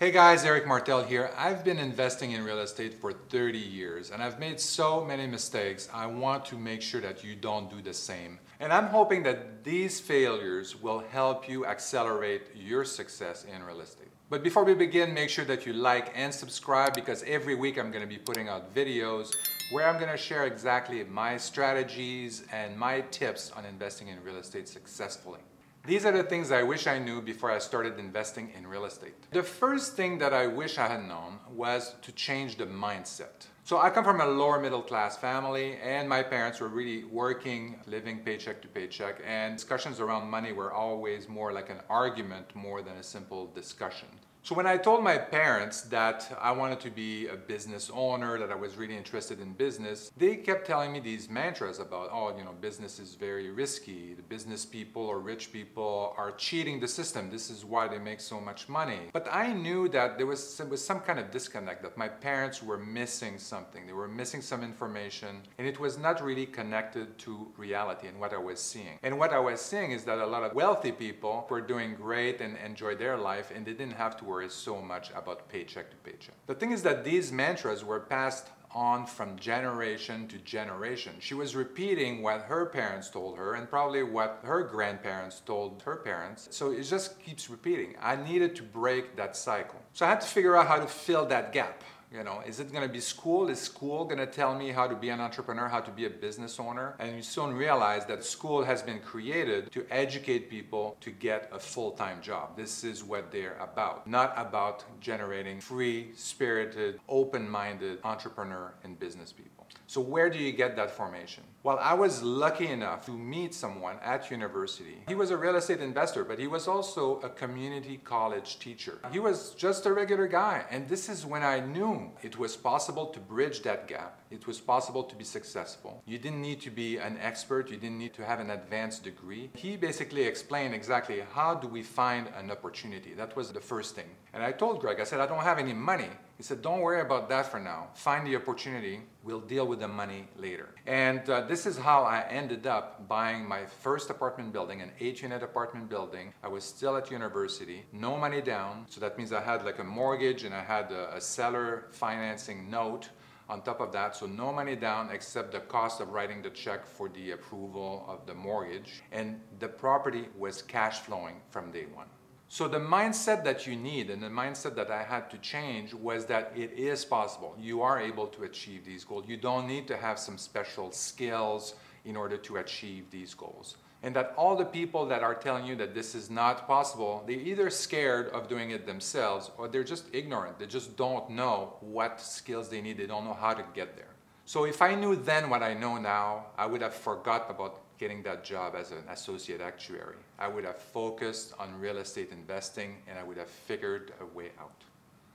Hey guys, Eric Martel here. I've been investing in real estate for 30 years and I've made so many mistakes. I want to make sure that you don't do the same. And I'm hoping that these failures will help you accelerate your success in real estate. But before we begin, make sure that you like and subscribe because every week I'm going to be putting out videos where I'm going to share exactly my strategies and my tips on investing in real estate successfully. These are the things I wish I knew before I started investing in real estate. The first thing that I wish I had known was to change the mindset. So I come from a lower middle class family and my parents were really working, living paycheck to paycheck and discussions around money were always more like an argument more than a simple discussion. So when I told my parents that I wanted to be a business owner, that I was really interested in business, they kept telling me these mantras about, oh, you know, business is very risky. The business people or rich people are cheating the system. This is why they make so much money. But I knew that there was some, was some kind of disconnect, that my parents were missing something. They were missing some information, and it was not really connected to reality and what I was seeing. And what I was seeing is that a lot of wealthy people were doing great and enjoy their life, and they didn't have to worry so much about paycheck to paycheck. The thing is that these mantras were passed on from generation to generation. She was repeating what her parents told her and probably what her grandparents told her parents. So it just keeps repeating. I needed to break that cycle. So I had to figure out how to fill that gap. You know, is it going to be school? Is school going to tell me how to be an entrepreneur, how to be a business owner? And you soon realize that school has been created to educate people to get a full-time job. This is what they're about, not about generating free, spirited, open-minded entrepreneur and business people. So where do you get that formation? Well, I was lucky enough to meet someone at university. He was a real estate investor, but he was also a community college teacher. He was just a regular guy. And this is when I knew it was possible to bridge that gap. It was possible to be successful. You didn't need to be an expert. You didn't need to have an advanced degree. He basically explained exactly how do we find an opportunity. That was the first thing. And I told Greg, I said, I don't have any money. He said, don't worry about that for now. Find the opportunity. We'll deal with the money later. And uh, this is how I ended up buying my first apartment building, an eight unit apartment building. I was still at university, no money down. So that means I had like a mortgage and I had a, a seller financing note on top of that. So no money down except the cost of writing the check for the approval of the mortgage. And the property was cash flowing from day one. So the mindset that you need and the mindset that I had to change was that it is possible. You are able to achieve these goals. You don't need to have some special skills in order to achieve these goals. And that all the people that are telling you that this is not possible, they're either scared of doing it themselves or they're just ignorant. They just don't know what skills they need. They don't know how to get there. So if I knew then what I know now, I would have forgot about getting that job as an associate actuary. I would have focused on real estate investing and I would have figured a way out.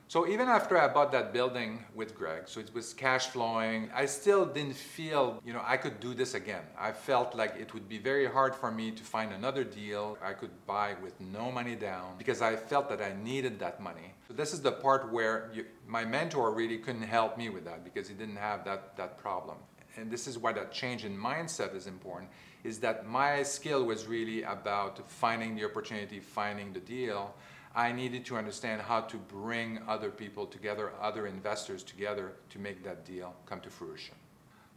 So even after I bought that building with Greg, so it was cash flowing, I still didn't feel, you know, I could do this again. I felt like it would be very hard for me to find another deal I could buy with no money down because I felt that I needed that money. So this is the part where you, my mentor really couldn't help me with that because he didn't have that, that problem. And this is why that change in mindset is important, is that my skill was really about finding the opportunity, finding the deal, I needed to understand how to bring other people together, other investors together to make that deal come to fruition.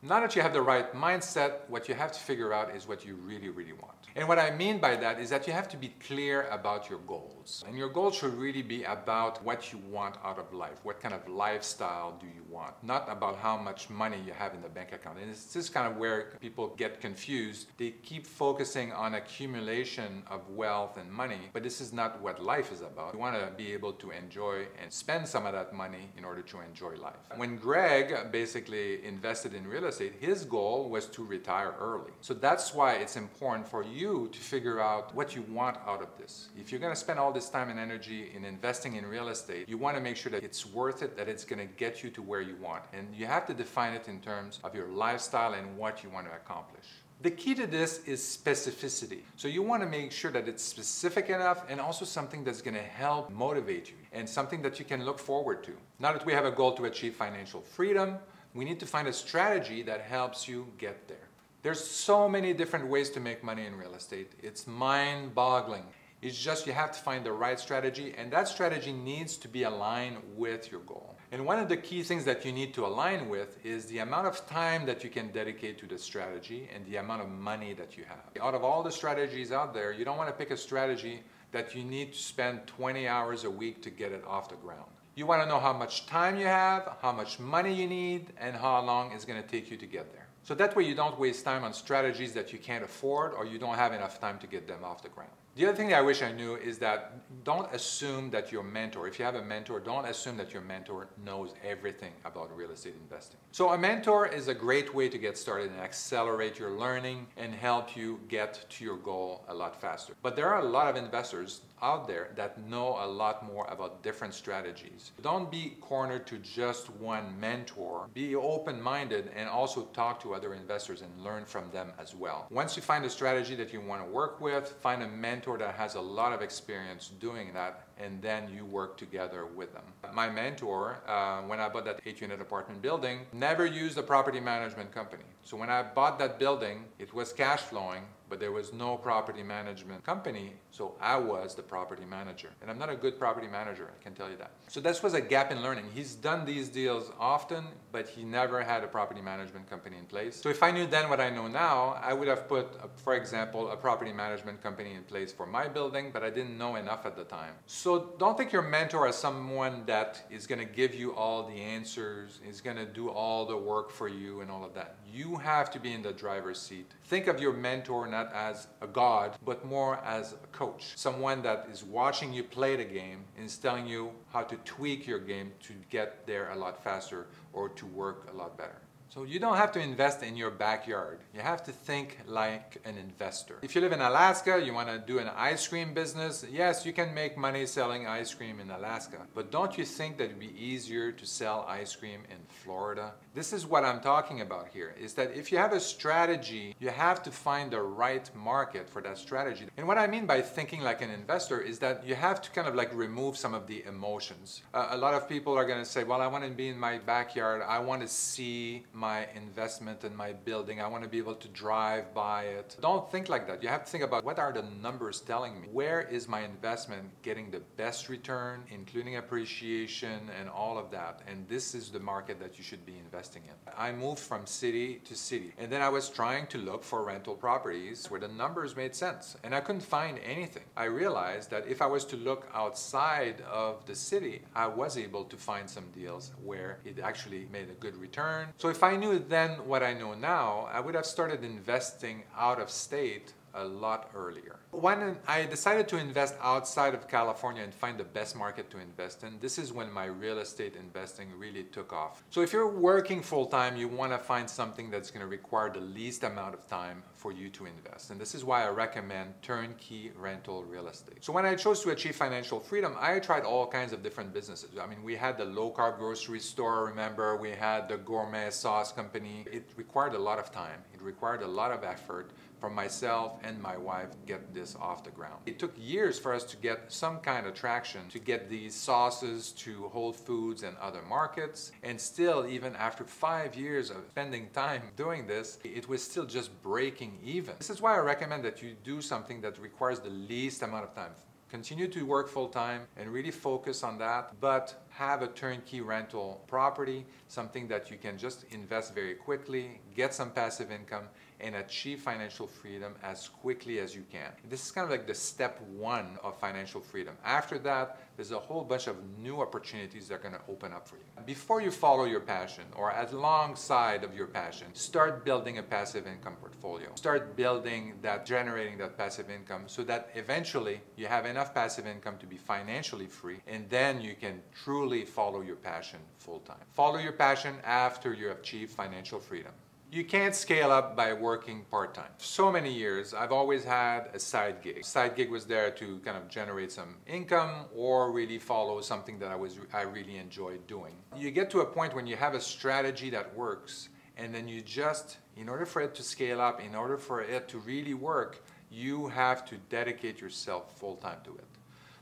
Now that you have the right mindset, what you have to figure out is what you really, really want. And what I mean by that is that you have to be clear about your goals. And your goals should really be about what you want out of life. What kind of lifestyle do you want? Not about how much money you have in the bank account. And it's just kind of where people get confused. They keep focusing on accumulation of wealth and money, but this is not what life is about. You want to be able to enjoy and spend some of that money in order to enjoy life. When Greg basically invested in real estate, his goal was to retire early. So that's why it's important for you you to figure out what you want out of this. If you're going to spend all this time and energy in investing in real estate, you want to make sure that it's worth it, that it's going to get you to where you want. And you have to define it in terms of your lifestyle and what you want to accomplish. The key to this is specificity. So you want to make sure that it's specific enough and also something that's going to help motivate you and something that you can look forward to. Now that we have a goal to achieve financial freedom, we need to find a strategy that helps you get there. There's so many different ways to make money in real estate. It's mind-boggling. It's just you have to find the right strategy, and that strategy needs to be aligned with your goal. And one of the key things that you need to align with is the amount of time that you can dedicate to the strategy and the amount of money that you have. Out of all the strategies out there, you don't want to pick a strategy that you need to spend 20 hours a week to get it off the ground. You want to know how much time you have, how much money you need, and how long it's going to take you to get there. So that way you don't waste time on strategies that you can't afford or you don't have enough time to get them off the ground. The other thing I wish I knew is that don't assume that your mentor, if you have a mentor, don't assume that your mentor knows everything about real estate investing. So a mentor is a great way to get started and accelerate your learning and help you get to your goal a lot faster. But there are a lot of investors out there that know a lot more about different strategies. Don't be cornered to just one mentor. Be open-minded and also talk to other investors and learn from them as well. Once you find a strategy that you want to work with, find a mentor mentor that has a lot of experience doing that and then you work together with them. My mentor, uh, when I bought that eight unit apartment building, never used a property management company. So when I bought that building, it was cash flowing, but there was no property management company, so I was the property manager. And I'm not a good property manager, I can tell you that. So this was a gap in learning. He's done these deals often, but he never had a property management company in place. So if I knew then what I know now, I would have put, for example, a property management company in place for my building, but I didn't know enough at the time. So so don't think your mentor as someone that is going to give you all the answers, is going to do all the work for you and all of that. You have to be in the driver's seat. Think of your mentor not as a god, but more as a coach. Someone that is watching you play the game and is telling you how to tweak your game to get there a lot faster or to work a lot better. So you don't have to invest in your backyard. You have to think like an investor. If you live in Alaska, you want to do an ice cream business, yes, you can make money selling ice cream in Alaska. But don't you think that it'd be easier to sell ice cream in Florida? This is what I'm talking about here, is that if you have a strategy, you have to find the right market for that strategy. And what I mean by thinking like an investor is that you have to kind of like remove some of the emotions. Uh, a lot of people are going to say, well, I want to be in my backyard. I want to see my investment in my building. I want to be able to drive by it. Don't think like that. You have to think about what are the numbers telling me? Where is my investment getting the best return, including appreciation and all of that? And this is the market that you should be investing in. I moved from city to city and then I was trying to look for rental properties where the numbers made sense and I couldn't find anything. I realized that if I was to look outside of the city, I was able to find some deals where it actually made a good return. So if I I knew then what I know now, I would have started investing out of state a lot earlier. When I decided to invest outside of California and find the best market to invest in, this is when my real estate investing really took off. So if you're working full time, you want to find something that's going to require the least amount of time for you to invest. And this is why I recommend turnkey rental real estate. So when I chose to achieve financial freedom, I tried all kinds of different businesses. I mean, we had the low carb grocery store, remember, we had the gourmet sauce company. It required a lot of time. It required a lot of effort from myself and my wife to get this off the ground. It took years for us to get some kind of traction to get these sauces to Whole Foods and other markets. And still, even after five years of spending time doing this, it was still just breaking even. This is why I recommend that you do something that requires the least amount of time. Continue to work full time and really focus on that, but have a turnkey rental property, something that you can just invest very quickly, get some passive income, and achieve financial freedom as quickly as you can. This is kind of like the step one of financial freedom. After that, there's a whole bunch of new opportunities that are going to open up for you. Before you follow your passion or alongside of your passion, start building a passive income portfolio. Start building that, generating that passive income so that eventually you have enough passive income to be financially free and then you can truly follow your passion full time. Follow your passion after you achieve financial freedom. You can't scale up by working part-time. So many years, I've always had a side gig. Side gig was there to kind of generate some income or really follow something that I was I really enjoyed doing. You get to a point when you have a strategy that works and then you just, in order for it to scale up, in order for it to really work, you have to dedicate yourself full-time to it.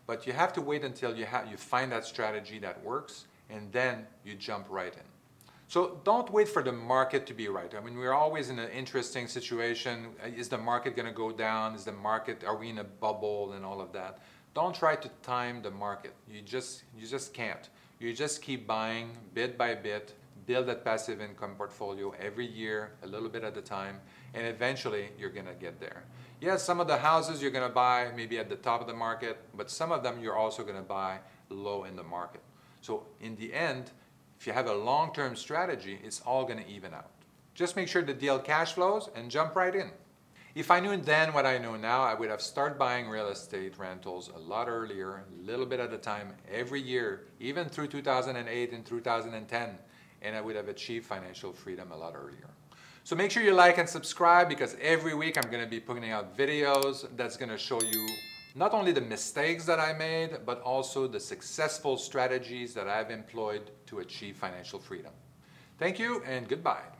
But you have to wait until you, have, you find that strategy that works and then you jump right in. So don't wait for the market to be right. I mean, we're always in an interesting situation. Uh, is the market going to go down? Is the market, are we in a bubble and all of that? Don't try to time the market. You just, you just can't. You just keep buying bit by bit, build that passive income portfolio every year, a little bit at a time, and eventually you're going to get there. Yes, some of the houses you're going to buy maybe at the top of the market, but some of them you're also going to buy low in the market. So in the end, if you have a long-term strategy, it's all going to even out. Just make sure the deal cash flows and jump right in. If I knew then what I know now, I would have started buying real estate rentals a lot earlier, a little bit at a time, every year, even through 2008 and 2010, and I would have achieved financial freedom a lot earlier. So make sure you like and subscribe because every week I'm going to be putting out videos that's going to show you not only the mistakes that I made, but also the successful strategies that I've employed to achieve financial freedom. Thank you and goodbye.